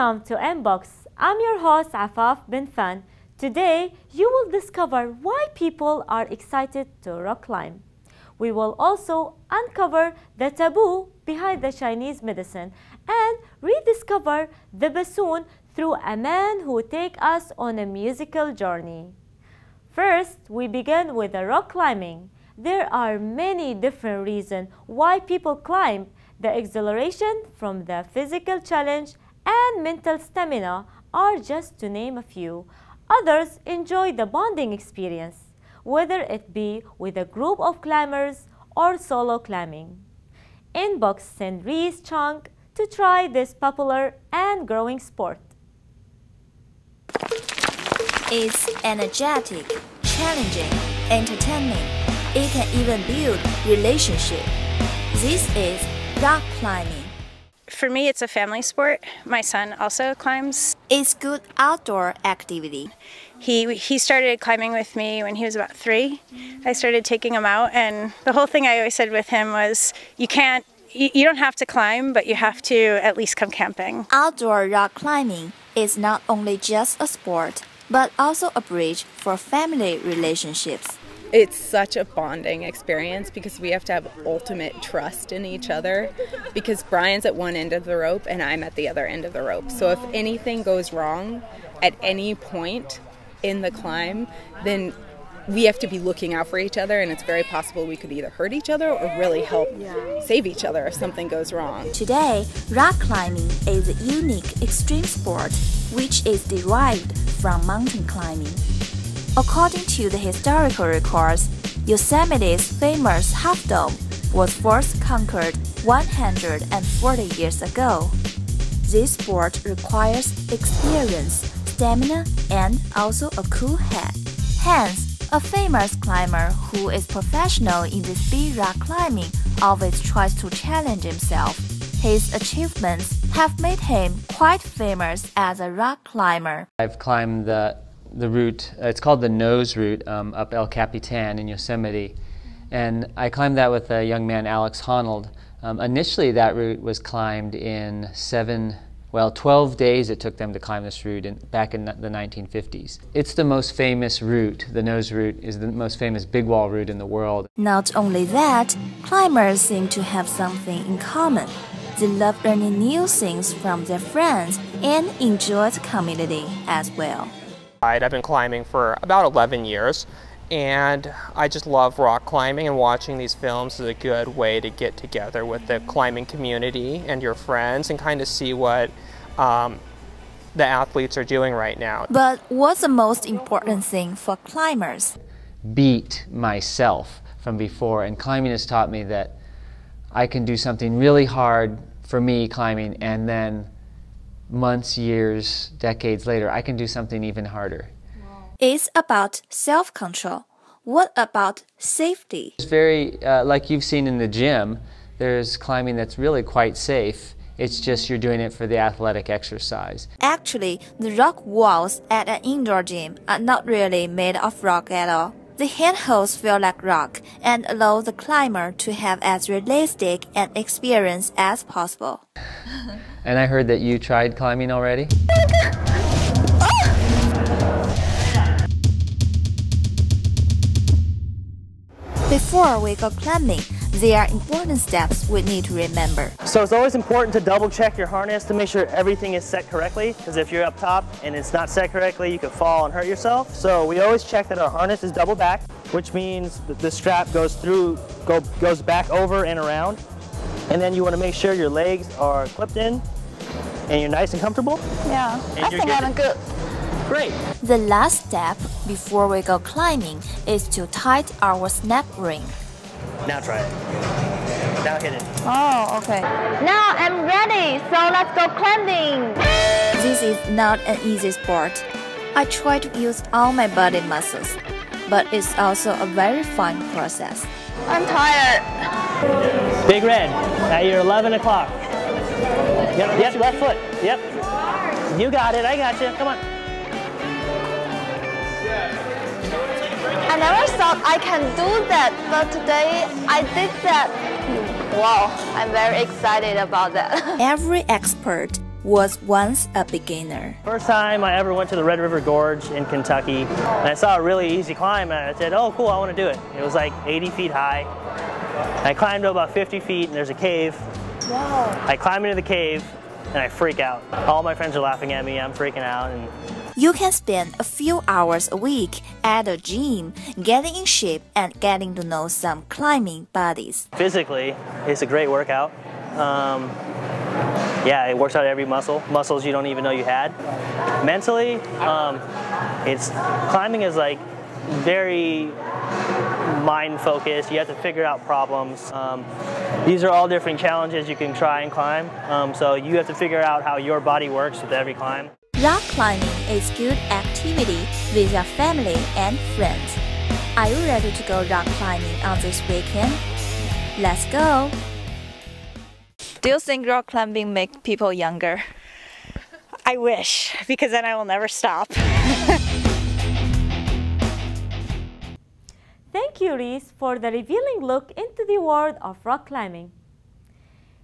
Welcome to Inbox. I'm your host Afaf bin Fan. Today, you will discover why people are excited to rock climb. We will also uncover the taboo behind the Chinese medicine and rediscover the bassoon through a man who take us on a musical journey. First, we begin with the rock climbing. There are many different reasons why people climb. The exhilaration from the physical challenge and mental stamina are just to name a few. Others enjoy the bonding experience, whether it be with a group of climbers or solo climbing. Inbox sent Reese Chung to try this popular and growing sport. It's energetic, challenging, entertaining. It can even build relationship. This is rock climbing. For me, it's a family sport. My son also climbs. It's good outdoor activity. He he started climbing with me when he was about three. I started taking him out, and the whole thing I always said with him was, "You can't, you, you don't have to climb, but you have to at least come camping." Outdoor rock climbing is not only just a sport, but also a bridge for family relationships. It's such a bonding experience because we have to have ultimate trust in each other because Brian's at one end of the rope and I'm at the other end of the rope. So if anything goes wrong at any point in the climb, then we have to be looking out for each other and it's very possible we could either hurt each other or really help save each other if something goes wrong. Today, rock climbing is a unique extreme sport which is derived from mountain climbing. According to the historical records, Yosemite's famous Half Dome was first conquered 140 years ago. This sport requires experience, stamina, and also a cool head. Hence, a famous climber who is professional in the speed rock climbing always tries to challenge himself. His achievements have made him quite famous as a rock climber. I've climbed the the route. Uh, it's called the Nose Route um, up El Capitan in Yosemite, and I climbed that with a young man, Alex Honnold. Um, initially, that route was climbed in seven, well, 12 days. It took them to climb this route in, back in the 1950s. It's the most famous route. The Nose Route is the most famous big wall route in the world. Not only that, climbers seem to have something in common. They love learning new things from their friends and enjoy the community as well. I've been climbing for about 11 years and I just love rock climbing and watching these films is a good way to get together with the climbing community and your friends and kind of see what um, the athletes are doing right now. But what's the most important thing for climbers? Beat myself from before, and climbing has taught me that I can do something really hard for me climbing and then months, years, decades later, I can do something even harder. It's about self control. What about safety? It's very, uh, like you've seen in the gym, there's climbing that's really quite safe. It's just you're doing it for the athletic exercise. Actually, the rock walls at an indoor gym are not really made of rock at all. The handholds feel like rock and allow the climber to have as realistic an experience as possible. And I heard that you tried climbing already? Before we go climbing, there are important steps we need to remember. So it's always important to double check your harness to make sure everything is set correctly because if you're up top and it's not set correctly, you could fall and hurt yourself. So we always check that our harness is double back, which means that the strap goes through, go, goes back over and around. And then you want to make sure your legs are clipped in and you're nice and comfortable. Yeah, And I think good. I'm good. Great. The last step before we go climbing is to tie our snap ring. Now try it. Now hit it. Oh, okay. Now I'm ready, so let's go climbing. This is not an easy sport. I try to use all my body muscles, but it's also a very fun process. I'm tired. Big red at your 11 o'clock. Yep, yep, left foot. Yep. You got it. I got you. Come on. I never thought I can do that, but today I did that. Wow, I'm very excited about that. Every expert was once a beginner. First time I ever went to the Red River Gorge in Kentucky, and I saw a really easy climb, and I said, oh cool, I want to do it. It was like 80 feet high. I climbed to about 50 feet, and there's a cave. I climb into the cave, and I freak out. All my friends are laughing at me, I'm freaking out, and You can spend a few hours a week at a gym, getting in shape and getting to know some climbing buddies. physically, it's a great workout. Um, yeah, it works out every muscle, muscles you don't even know you had. Mentally, um, it's climbing is like very mind focused. You have to figure out problems. Um, these are all different challenges you can try and climb. Um, so you have to figure out how your body works with every climb. Rock climbing is good activity with your family and friends. Are you ready to go rock climbing on this weekend? Let's go! Do you think rock climbing makes people younger? I wish, because then I will never stop. Thank you, Reese, for the revealing look into the world of rock climbing.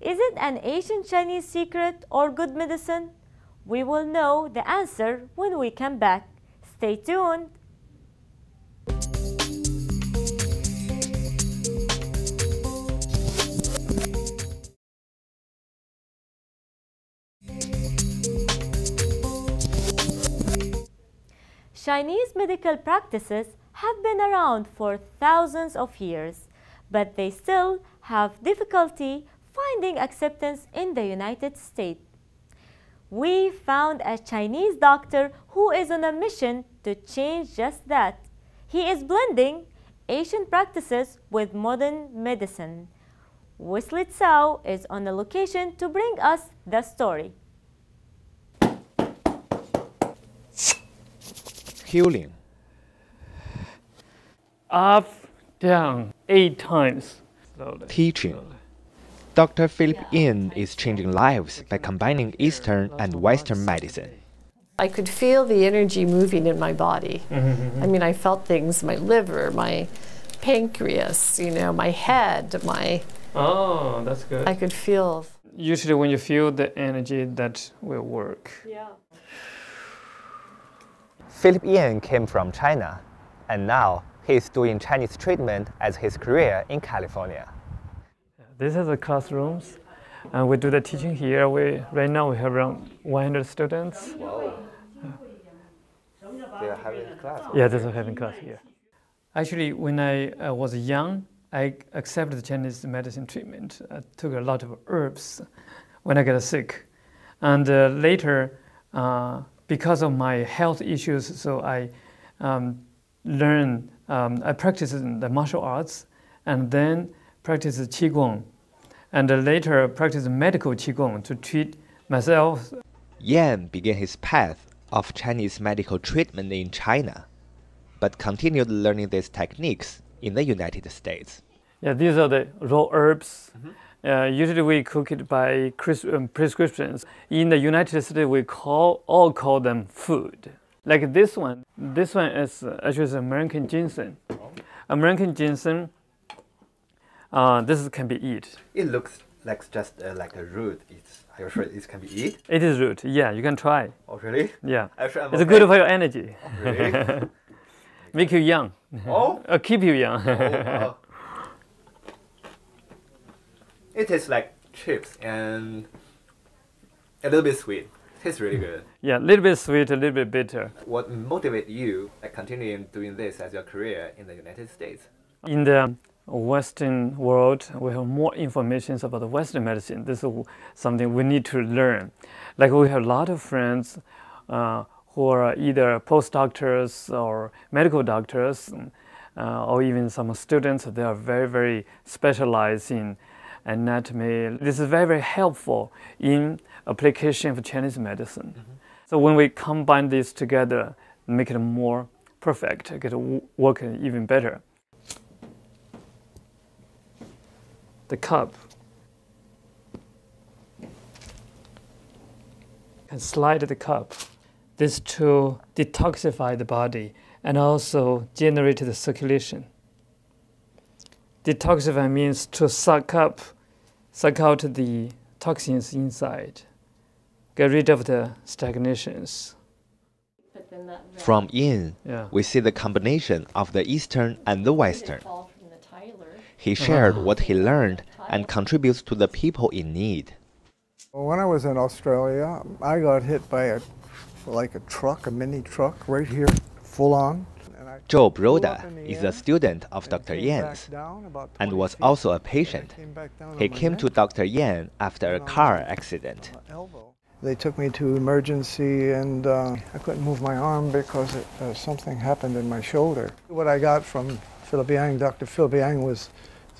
Is it an ancient Chinese secret or good medicine? We will know the answer when we come back. Stay tuned. Chinese medical practices have been around for thousands of years, but they still have difficulty finding acceptance in the United States. We found a Chinese doctor who is on a mission to change just that. He is blending Asian practices with modern medicine. Wesley Tsao is on a location to bring us the story. Healing. Up, down, eight times. Slowly. Teaching. Dr. Philip Yin is changing lives by combining Eastern and Western medicine. I could feel the energy moving in my body. Mm-hmm. I mean, I felt things my liver, my pancreas, you know, my head, my. Oh, that's good. I could feel. Usually, when you feel the energy, that will work. Yeah. Philip Yin came from China, and now he's doing Chinese treatment as his career in California. This is the classrooms, and we do the teaching here. We right now we have around 100 students. Wow. They are having class. Yeah, is having class here. Actually, when I uh, was young, I accepted Chinese medicine treatment. I took a lot of herbs when I got sick, and uh, later, uh, because of my health issues, so I um, learned. Um, I practiced the martial arts, and then practiced qigong, and later practiced medical qigong to treat myself Yan began his path of Chinese medical treatment in China, but continued learning these techniques in the United States. Yeah, these are the raw herbs. Uh, usually we cook it by cris- um, prescriptions. In the United States, we call all call them food. Like this one. This one is uh, actually American ginseng. American ginseng. Uh, this can be eat. It looks like just uh, like a root. It's, are you sure it can be eat? It is root. Yeah, you can try. Oh, really? Yeah, Actually, I'm it's good for your energy. Really? Make you young. Oh? Uh, keep you young. Oh, wow. It tastes like chips and a little bit sweet. Tastes really good. yeah, a little bit sweet, a little bit bitter. What motivated you like continuing doing this as your career in the United States? In the Western world, we have more information about the Western medicine. This is something we need to learn. Like we have a lot of friends uh, who are either postdoctors or medical doctors, uh, or even some students. They are very, very specialized in anatomy. This is very, very helpful in application of Chinese medicine. Mm-hmm. So when we combine these together, make it more perfect, get it w- working even better. the cup can slide the cup. This to detoxify the body and also generate the circulation. Detoxify means to suck up, suck out the toxins inside, get rid of the stagnations. From Yin, Yeah. we see the combination of the Eastern and the Western. He Uh-huh. shared what he learned and contributes to the people in need. When I was in Australia, I got hit by a like a truck, a mini truck, right here, full on. And I Job flew up Roda in the is a student of Dr. came Yan's back down about and was also a patient. came back down on He came to Dr. Yan after a car accident. They took me to emergency, and uh, I couldn't move my arm because it, uh, something happened in my shoulder. What I got from Philip Yang, Dr. Philip Yang, was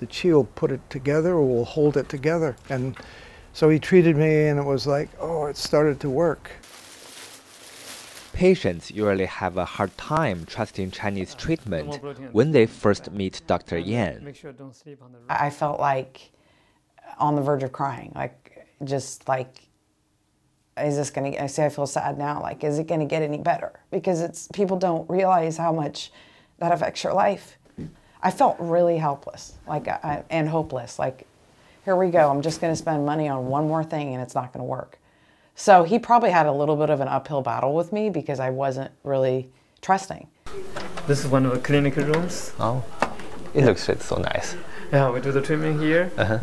that she'll put it together or will hold it together. And so he treated me, and it was like, oh, it started to work. Patients usually have a hard time trusting Chinese treatment when they first meet Dr. Yan. I felt like on the verge of crying, like just like, is this gonna? I say I feel sad now. Like, is it gonna get any better? Because it's people don't realize how much that affects your life. I felt really helpless, like I, and hopeless. Like, here we go. I'm just gonna spend money on one more thing, and it's not gonna work. So he probably had a little bit of an uphill battle with me because I wasn't really trusting. This is one of the clinical rooms. Oh, it looks so nice. Yeah, we do the treatment here. Uh-huh.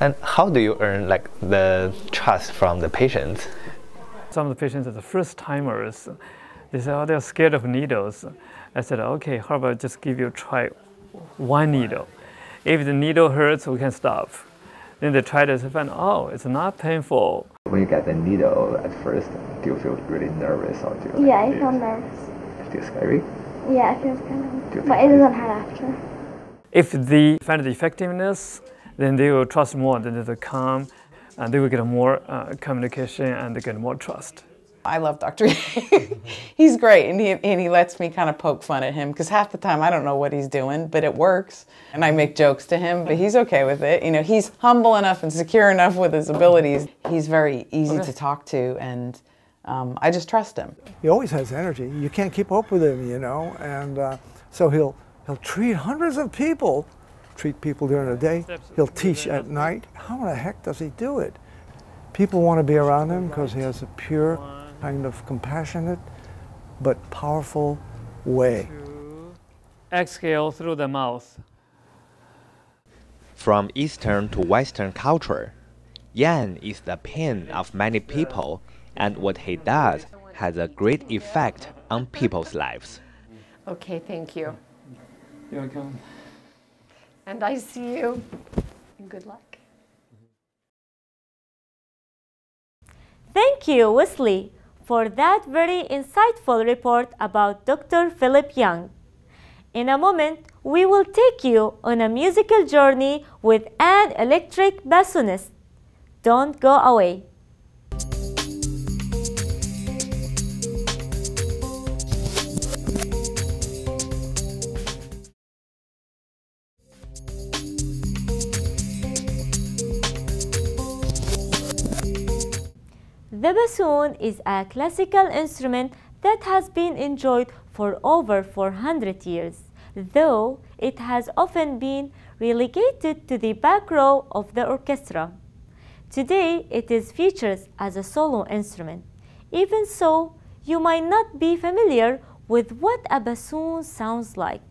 and how do you earn like the trust from the patients? Some of the patients are the first timers. They say, oh, they're scared of needles. I said, okay, how about just give you try one needle. If the needle hurts, we can stop. Then they try to find, oh, it's not painful. When you get the needle at first, do you feel really nervous or do you Yeah, like, I feel nervous. feel scary? Yeah, it feels kind Do of, but it doesn't hurt after. If they find the effectiveness, then they will trust more, then they will come, and they will get more uh, communication and they get more trust. I love Dr. he's great, and he, and he lets me kind of poke fun at him because half the time I don't know what he's doing, but it works. And I make jokes to him, but he's okay with it. You know, he's humble enough and secure enough with his abilities. He's very easy to talk to, and um, I just trust him. He always has energy. You can't keep up with him, you know. And uh, so he'll he'll treat hundreds of people, treat people during the day. He'll teach at night. How the heck does he do it? People want to be around him because he has a pure, kind of compassionate, but powerful way. Exhale through the mouth. From Eastern to Western culture, Yan is the pain of many people, and what he does has a great effect on people's lives. Okay, thank you. You're welcome. And I see you. Good luck. Thank you, Wesley, for that very insightful report about Dr. Philip Young. In a moment, we will take you on a musical journey with an electric bassoonist. Don't go away. The bassoon is a classical instrument that has been enjoyed for over 400 years, though it has often been relegated to the back row of the orchestra. Today, it is featured as a solo instrument. Even so, you might not be familiar with what a bassoon sounds like.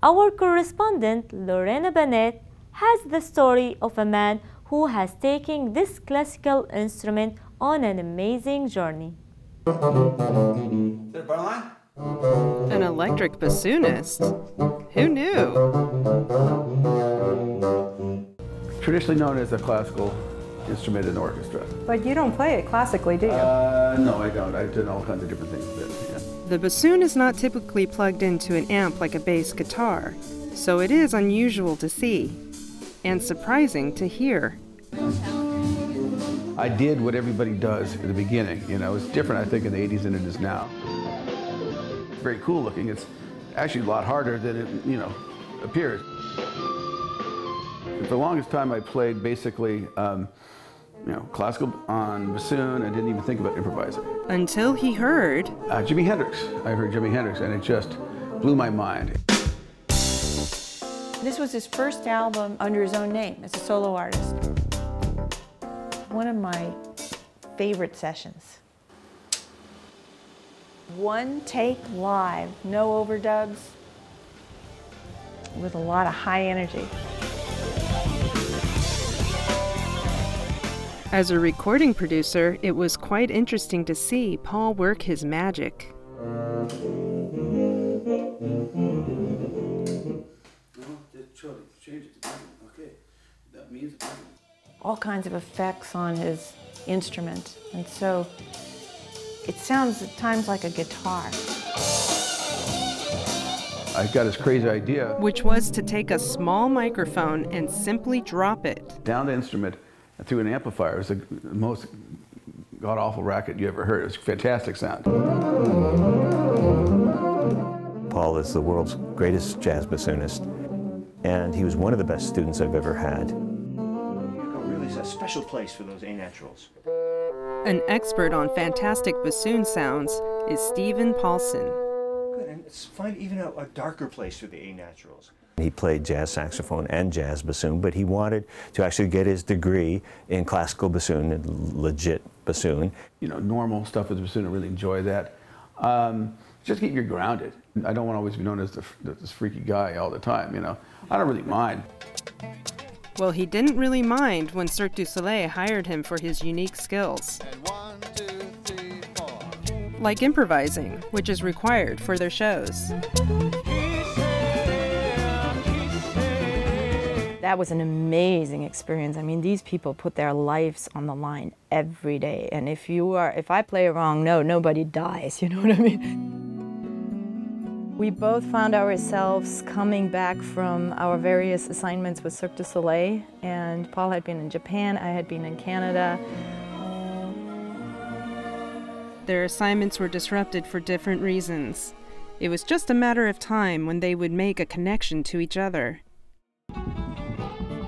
Our correspondent Lorena Bennett has the story of a man who has taken this classical instrument on an amazing journey. An electric bassoonist? Who knew? Traditionally known as a classical instrument in orchestra. But you don't play it classically, do you? Uh, no, I don't. I've done all kinds of different things with it. Yeah. The bassoon is not typically plugged into an amp like a bass guitar, so it is unusual to see and surprising to hear. I did what everybody does at the beginning. You know, it's different, I think, in the 80s than it is now. Very cool looking. It's actually a lot harder than it, you know, appears. For the longest time, I played basically, um, you know, classical on bassoon. I didn't even think about improvising. Until he heard Uh, Jimi Hendrix. I heard Jimi Hendrix, and it just blew my mind. This was his first album under his own name as a solo artist. One of my favorite sessions? One take live, no overdubs, with a lot of high energy. As a recording producer, it was quite interesting to see Paul work his magic. All kinds of effects on his instrument, and so it sounds at times like a guitar. I got this crazy idea. Which was to take a small microphone and simply drop it. Down the instrument through an amplifier. It was the most god awful racket you ever heard. It was a fantastic sound. Paul is the world's greatest jazz bassoonist, and he was one of the best students I've ever had. Really, it's a special place for those A naturals. An expert on fantastic bassoon sounds is Stephen Paulson. Good, and it's find even a, a darker place for the A naturals. He played jazz saxophone and jazz bassoon, but he wanted to actually get his degree in classical bassoon and legit bassoon. You know, normal stuff with the bassoon, I really enjoy that. Um, just keep you grounded. I don't want to always be known as the, this freaky guy all the time, you know. I don't really mind. Well, he didn't really mind when Cirque du Soleil hired him for his unique skills. Like improvising, which is required for their shows. That was an amazing experience. I mean, these people put their lives on the line every day. And if you are, if I play a wrong note, nobody dies, you know what I mean? We both found ourselves coming back from our various assignments with Cirque du Soleil, and Paul had been in Japan, I had been in Canada. Their assignments were disrupted for different reasons. It was just a matter of time when they would make a connection to each other.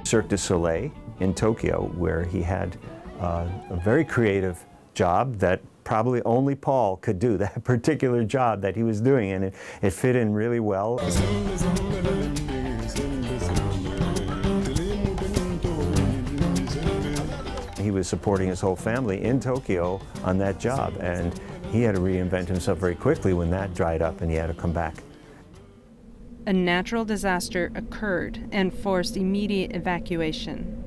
Cirque du Soleil in Tokyo, where he had uh, a very creative job that probably only Paul could do, that particular job that he was doing, and it, it fit in really well. He was supporting his whole family in Tokyo on that job, and he had to reinvent himself very quickly when that dried up and he had to come back. A natural disaster occurred and forced immediate evacuation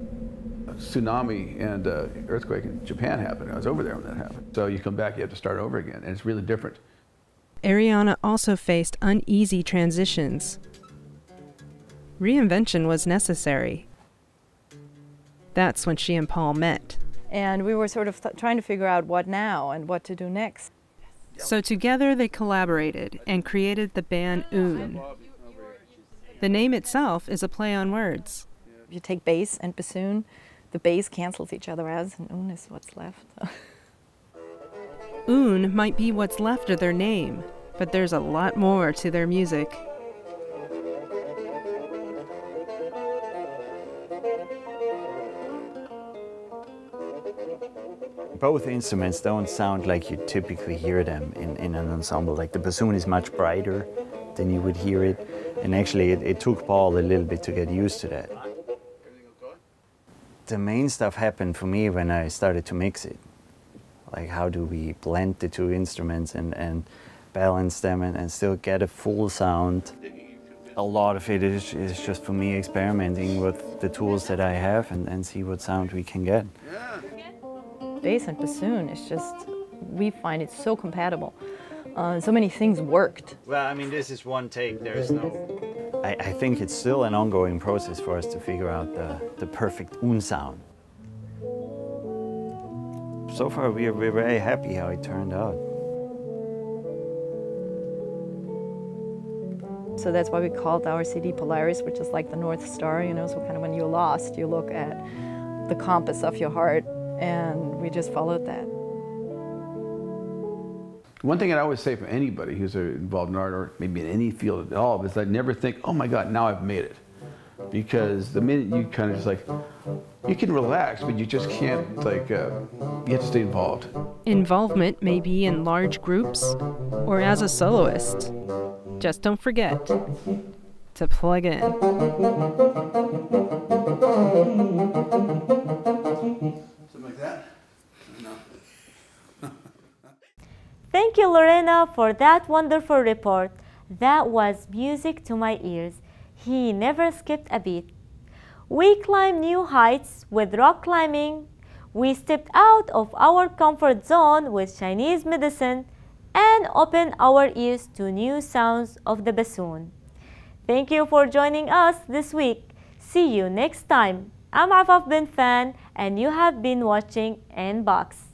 tsunami and uh, earthquake in Japan happened. I was over there when that happened. So you come back, you have to start over again, and it's really different. Ariana also faced uneasy transitions. Reinvention was necessary. That's when she and Paul met. And we were sort of trying to figure out what now and what to do next. So together they collaborated and created the band Oon. The name itself is a play on words. You take bass and bassoon, the bass cancels each other out, and oon is what's left. oon might be what's left of their name, but there's a lot more to their music. Both instruments don't sound like you typically hear them in, in an ensemble. Like the bassoon is much brighter than you would hear it. And actually, it, it took Paul a little bit to get used to that the main stuff happened for me when I started to mix it. Like how do we blend the two instruments and, and balance them and, and still get a full sound. A lot of it is, is just for me experimenting with the tools that I have and, and see what sound we can get. Bass and bassoon is just, we find it so compatible. Uh, so many things worked. Well, I mean, this is one take. There's no. I, I think it's still an ongoing process for us to figure out the, the perfect Oon sound. So far, we're, we're very happy how it turned out. So that's why we called our CD Polaris, which is like the North Star, you know, so kind of when you're lost, you look at the compass of your heart, and we just followed that. One thing I always say for anybody who's involved in art or maybe in any field at all is I never think, oh my God, now I've made it. Because the minute you kind of just like, you can relax, but you just can't, like, uh, you have to stay involved. Involvement may be in large groups or as a soloist. Just don't forget to plug in. Something like that? No. Thank you, Lorena, for that wonderful report. That was music to my ears. He never skipped a beat. We climbed new heights with rock climbing. We stepped out of our comfort zone with Chinese medicine and opened our ears to new sounds of the bassoon. Thank you for joining us this week. See you next time. I'm Afaf bin Fan and you have been watching Inbox.